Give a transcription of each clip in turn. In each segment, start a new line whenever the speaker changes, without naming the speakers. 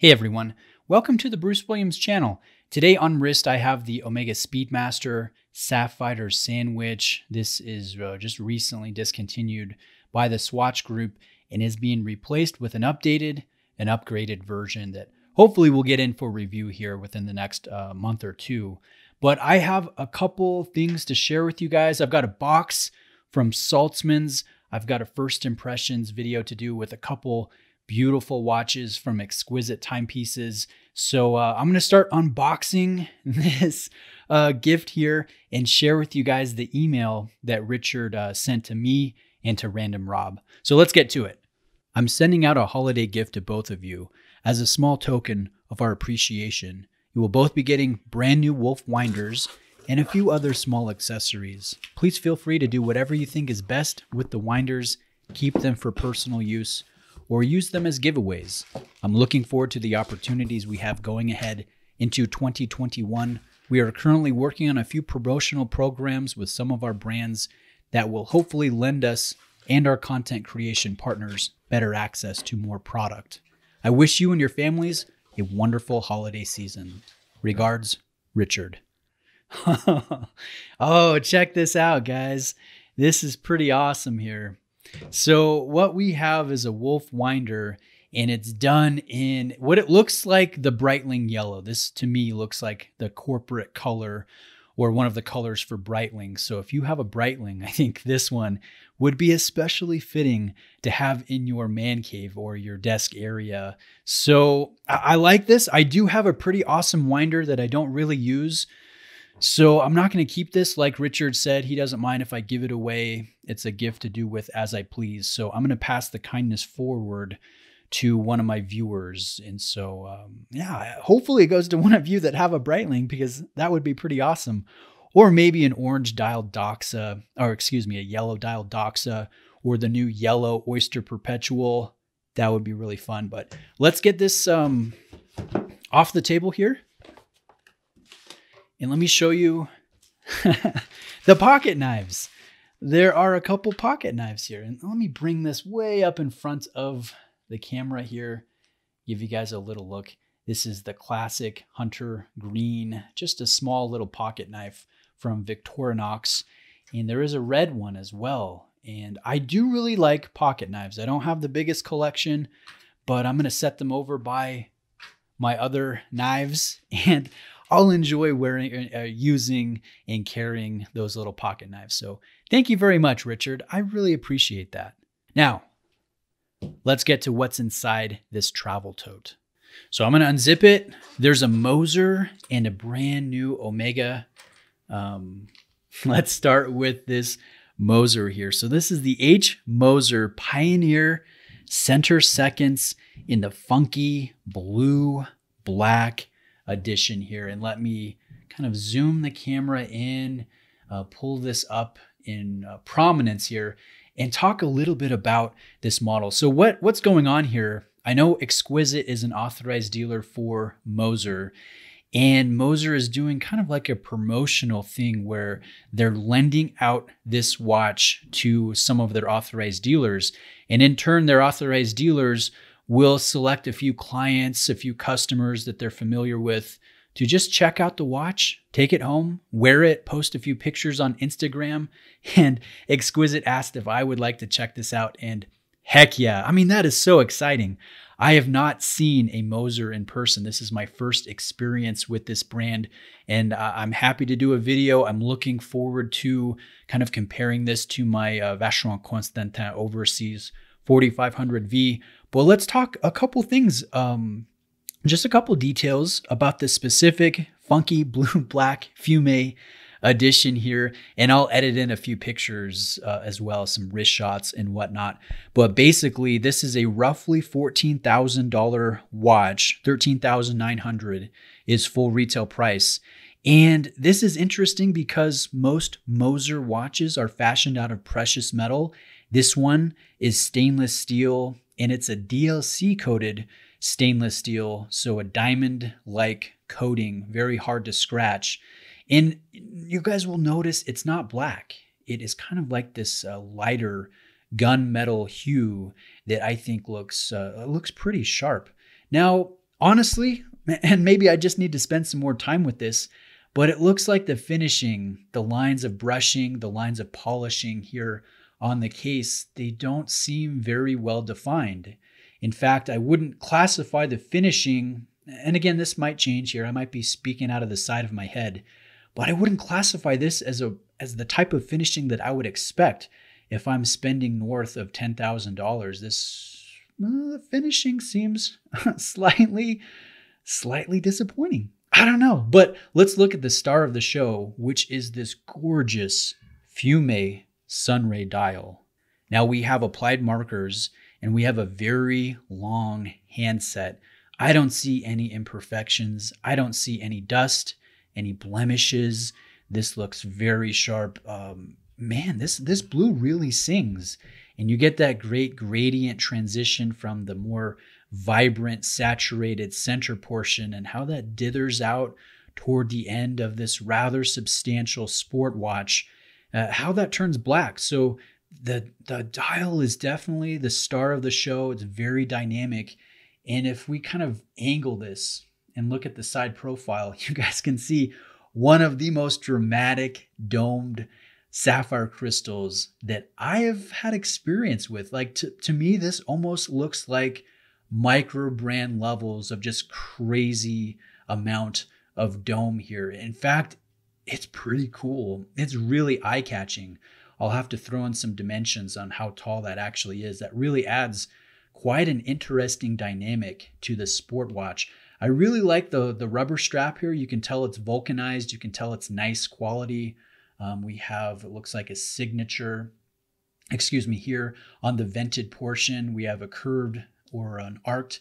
Hey everyone, welcome to the Bruce Williams channel. Today on wrist, I have the Omega Speedmaster Sapphire Sandwich. This is uh, just recently discontinued by the Swatch Group and is being replaced with an updated and upgraded version that hopefully we'll get in for review here within the next uh, month or two. But I have a couple things to share with you guys. I've got a box from Saltzman's. I've got a first impressions video to do with a couple beautiful watches from exquisite timepieces. So uh, I'm going to start unboxing this uh, gift here and share with you guys the email that Richard uh, sent to me and to Random Rob. So let's get to it. I'm sending out a holiday gift to both of you as a small token of our appreciation. You will both be getting brand new Wolf winders and a few other small accessories. Please feel free to do whatever you think is best with the winders. Keep them for personal use or use them as giveaways. I'm looking forward to the opportunities we have going ahead into 2021. We are currently working on a few promotional programs with some of our brands that will hopefully lend us and our content creation partners better access to more product. I wish you and your families a wonderful holiday season. Regards, Richard. oh, check this out, guys. This is pretty awesome here. So what we have is a wolf winder and it's done in what it looks like the Breitling yellow. This to me looks like the corporate color or one of the colors for Breitling. So if you have a Breitling, I think this one would be especially fitting to have in your man cave or your desk area. So I, I like this. I do have a pretty awesome winder that I don't really use. So I'm not going to keep this. Like Richard said, he doesn't mind if I give it away. It's a gift to do with as I please. So I'm going to pass the kindness forward to one of my viewers. And so, um, yeah, hopefully it goes to one of you that have a Breitling because that would be pretty awesome. Or maybe an orange dialed Doxa, or excuse me, a yellow dialed Doxa, or the new yellow Oyster Perpetual. That would be really fun. But let's get this um, off the table here. And let me show you the pocket knives. There are a couple pocket knives here. And let me bring this way up in front of the camera here, give you guys a little look. This is the classic Hunter Green, just a small little pocket knife from Victorinox. And there is a red one as well. And I do really like pocket knives. I don't have the biggest collection, but I'm going to set them over by my other knives. And I'll enjoy wearing, uh, using, and carrying those little pocket knives. So thank you very much, Richard. I really appreciate that. Now, let's get to what's inside this travel tote. So I'm going to unzip it. There's a Moser and a brand new Omega. Um, let's start with this Moser here. So this is the H Moser Pioneer Center Seconds in the funky blue black edition here. And let me kind of zoom the camera in, uh, pull this up in uh, prominence here, and talk a little bit about this model. So what, what's going on here? I know Exquisite is an authorized dealer for Moser. And Moser is doing kind of like a promotional thing where they're lending out this watch to some of their authorized dealers. And in turn, their authorized dealers will select a few clients, a few customers that they're familiar with to just check out the watch, take it home, wear it, post a few pictures on Instagram. And Exquisite asked if I would like to check this out. And heck yeah, I mean, that is so exciting. I have not seen a Moser in person. This is my first experience with this brand, and I'm happy to do a video. I'm looking forward to kind of comparing this to my uh, Vacheron Constantin Overseas 4500V. But let's talk a couple things, um, just a couple details about the specific funky blue black fume edition here. And I'll edit in a few pictures uh, as well, some wrist shots and whatnot. But basically, this is a roughly $14,000 watch, 13900 is full retail price. And this is interesting because most Moser watches are fashioned out of precious metal. This one is stainless steel and it's a DLC coated stainless steel, so a diamond like coating, very hard to scratch. And you guys will notice it's not black. It is kind of like this uh, lighter gunmetal hue that I think looks uh, looks pretty sharp. Now, honestly, and maybe I just need to spend some more time with this, but it looks like the finishing, the lines of brushing, the lines of polishing here on the case, they don't seem very well defined. In fact, I wouldn't classify the finishing, and again, this might change here. I might be speaking out of the side of my head, but I wouldn't classify this as a as the type of finishing that I would expect if I'm spending north of ten thousand dollars. This uh, finishing seems slightly slightly disappointing. I don't know, but let's look at the star of the show, which is this gorgeous Fume Sunray dial. Now we have applied markers and we have a very long handset. I don't see any imperfections. I don't see any dust, any blemishes. This looks very sharp. Um, man, this this blue really sings, and you get that great gradient transition from the more vibrant, saturated center portion and how that dithers out toward the end of this rather substantial sport watch, uh, how that turns black. So the the dial is definitely the star of the show. It's very dynamic. And if we kind of angle this and look at the side profile, you guys can see one of the most dramatic domed sapphire crystals that I have had experience with. Like to, to me, this almost looks like micro brand levels of just crazy amount of dome here. In fact, it's pretty cool. It's really eye catching. I'll have to throw in some dimensions on how tall that actually is. That really adds quite an interesting dynamic to the sport watch. I really like the, the rubber strap here. You can tell it's vulcanized. You can tell it's nice quality. Um, we have, it looks like a signature, excuse me, here on the vented portion, we have a curved or an arced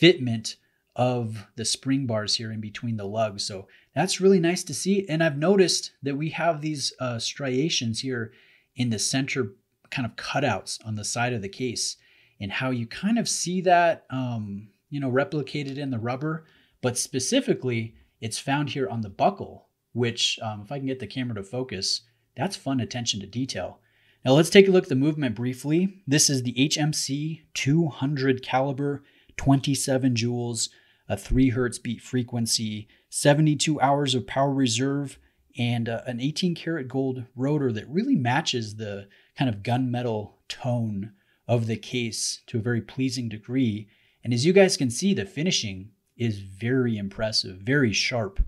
fitment of the spring bars here in between the lugs. So that's really nice to see. And I've noticed that we have these uh, striations here in the center kind of cutouts on the side of the case and how you kind of see that, um, you know, replicated in the rubber. But specifically, it's found here on the buckle, which um, if I can get the camera to focus, that's fun attention to detail. Now let's take a look at the movement briefly. This is the HMC 200 caliber, 27 jewels, a 3 hertz beat frequency, 72 hours of power reserve, and uh, an 18 karat gold rotor that really matches the kind of gunmetal tone of the case to a very pleasing degree. And as you guys can see, the finishing is very impressive, very sharp.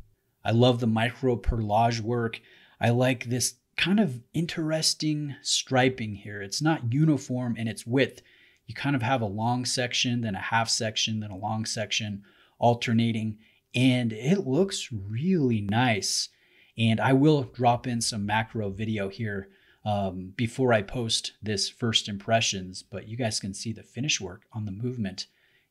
I love the micro perlage work. I like this kind of interesting striping here. It's not uniform in its width. You kind of have a long section, then a half section, then a long section alternating, and it looks really nice. And I will drop in some macro video here um, before I post this first impressions, but you guys can see the finish work on the movement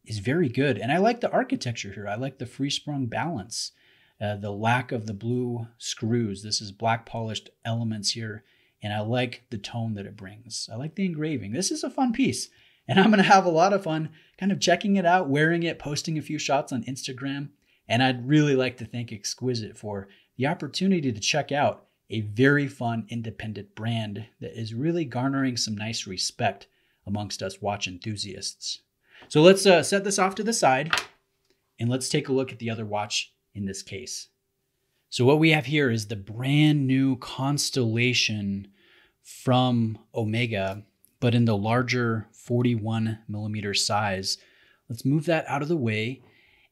is very good. And I like the architecture here. I like the free sprung balance. Uh, the lack of the blue screws. This is black polished elements here, and I like the tone that it brings. I like the engraving. This is a fun piece, and I'm going to have a lot of fun kind of checking it out, wearing it, posting a few shots on Instagram. And I'd really like to thank Exquisite for the opportunity to check out a very fun independent brand that is really garnering some nice respect amongst us watch enthusiasts. So let's uh, set this off to the side and let's take a look at the other watch in this case. So, what we have here is the brand new constellation from Omega, but in the larger 41 millimeter size. Let's move that out of the way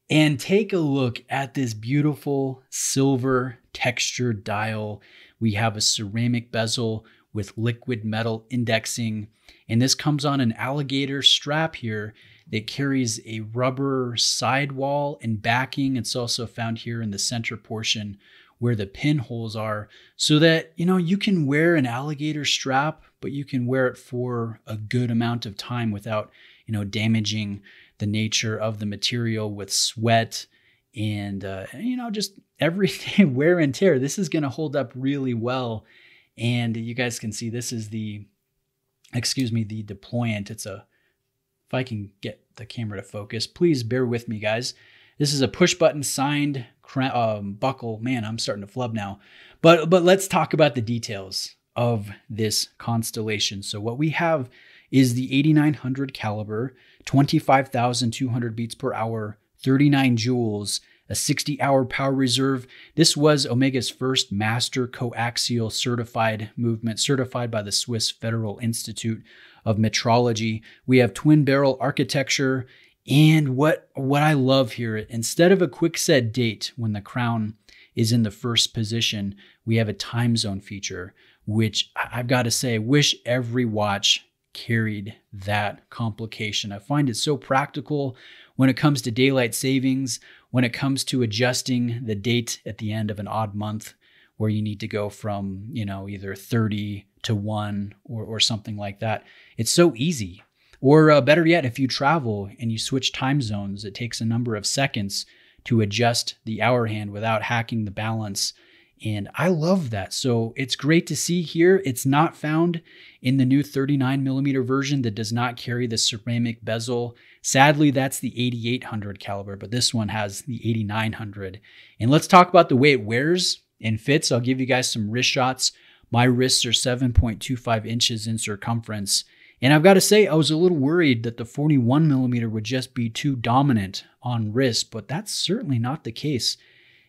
and take a look at this beautiful silver textured dial. We have a ceramic bezel with liquid metal indexing, and this comes on an alligator strap here that carries a rubber sidewall and backing. It's also found here in the center portion where the pinholes are so that you know you can wear an alligator strap but you can wear it for a good amount of time without you know damaging the nature of the material with sweat and uh, you know just everyday wear and tear this is going to hold up really well and you guys can see this is the excuse me the deployant it's a if I can get the camera to focus, please bear with me, guys. This is a push button signed um, buckle. Man, I'm starting to flub now. But but let's talk about the details of this constellation. So what we have is the 8900 caliber, 25,200 beats per hour 39 jewels, a 60 hour power reserve. This was Omega's first master coaxial certified movement, certified by the Swiss Federal Institute of Metrology. We have twin barrel architecture. And what, what I love here, instead of a quick set date when the crown is in the first position, we have a time zone feature, which I've got to say, wish every watch carried that complication. I find it so practical when it comes to daylight savings, when it comes to adjusting the date at the end of an odd month where you need to go from, you know, either 30 to 1 or, or something like that. It's so easy. Or uh, better yet, if you travel and you switch time zones, it takes a number of seconds to adjust the hour hand without hacking the balance and I love that. So it's great to see here. It's not found in the new 39 millimeter version that does not carry the ceramic bezel. Sadly, that's the 8800 caliber, but this one has the 8900. And let's talk about the way it wears and fits. I'll give you guys some wrist shots. My wrists are 7.25 inches in circumference. And I've got to say, I was a little worried that the 41 millimeter would just be too dominant on wrist, but that's certainly not the case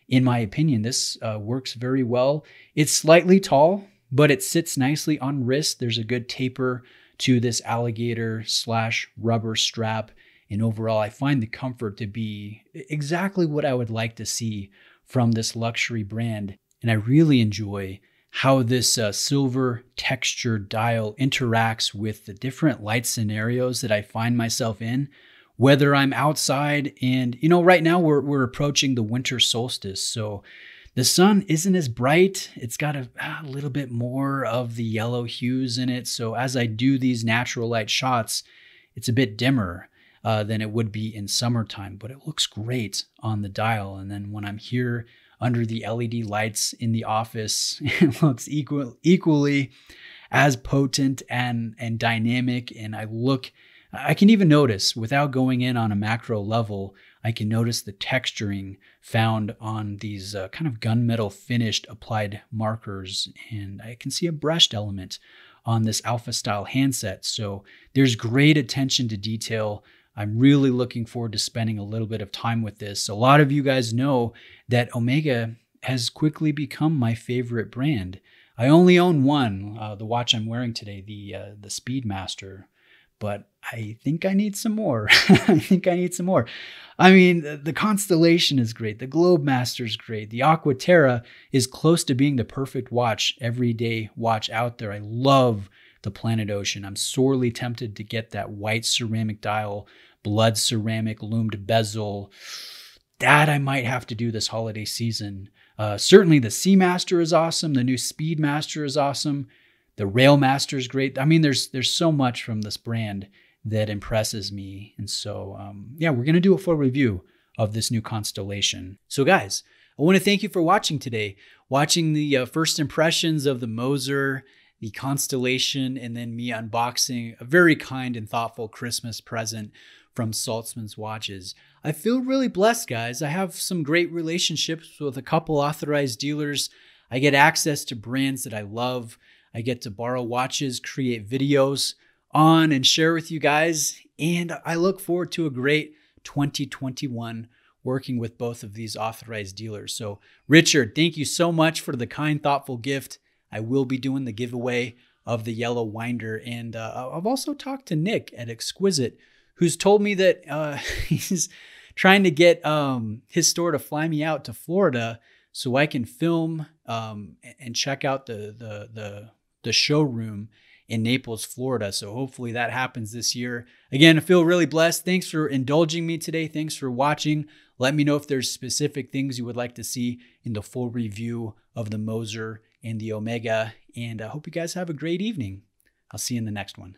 in my opinion, this uh, works very well. It's slightly tall, but it sits nicely on wrist. There's a good taper to this alligator slash rubber strap. And overall, I find the comfort to be exactly what I would like to see from this luxury brand. And I really enjoy how this uh, silver texture dial interacts with the different light scenarios that I find myself in whether I'm outside and you know right now we're we're approaching the winter solstice. So the sun isn't as bright. It's got a, a, little bit more of the yellow hues in it. So as I do these natural light shots it's a bit dimmer uh, than it would be in summertime but it looks great on the dial. And then when I'm here under the LED lights in the office it looks equal equally as potent and and dynamic. And I look I can even notice, without going in on a macro level, I can notice the texturing found on these uh, kind of gunmetal finished applied markers, and I can see a brushed element on this alpha style handset. So there's great attention to detail. I'm really looking forward to spending a little bit of time with this. A lot of you guys know that Omega has quickly become my favorite brand. I only own one, uh, the watch I'm wearing today, the uh, the Speedmaster but I think I need some more. I think I need some more. I mean, the, Constellation is great. The Globemaster is great. The Aquaterra is close to being the perfect watch, everyday watch out there. I love the Planet Ocean. I'm sorely tempted to get that white ceramic dial, blood ceramic lumed bezel. That I might have to do this holiday season. Uh, certainly, the Seamaster is awesome. The new Speedmaster is awesome. The Railmaster is great. I mean, there's there's so much from this brand that impresses me, and so um, yeah, we're gonna do a full review of this new constellation. So, guys, I want to thank you for watching today, watching the uh, first impressions of the Moser, the constellation, and then me unboxing a very kind and thoughtful Christmas present from Saltzman's Watches. I feel really blessed, guys. I have some great relationships with a couple authorized dealers. I get access to brands that I love. I get to borrow watches, create videos on, and share with you guys. And I look forward to a great 2021 working with both of these authorized dealers. So, Richard, thank you so much for the kind, thoughtful gift. I will be doing the giveaway of the yellow winder. And uh, I've also talked to Nick at Exquisite, who's told me that uh, he's trying to get um, his store to fly me out to Florida so I can film um, and check out the the the the showroom in Naples, Florida. So hopefully that happens this year. Again, I feel really blessed. Thanks for indulging me today. Thanks for watching. Let me know if there's specific things you would like to see in the full review of the Moser and the Omega. And I hope you guys have a great evening. I'll see you in the next one.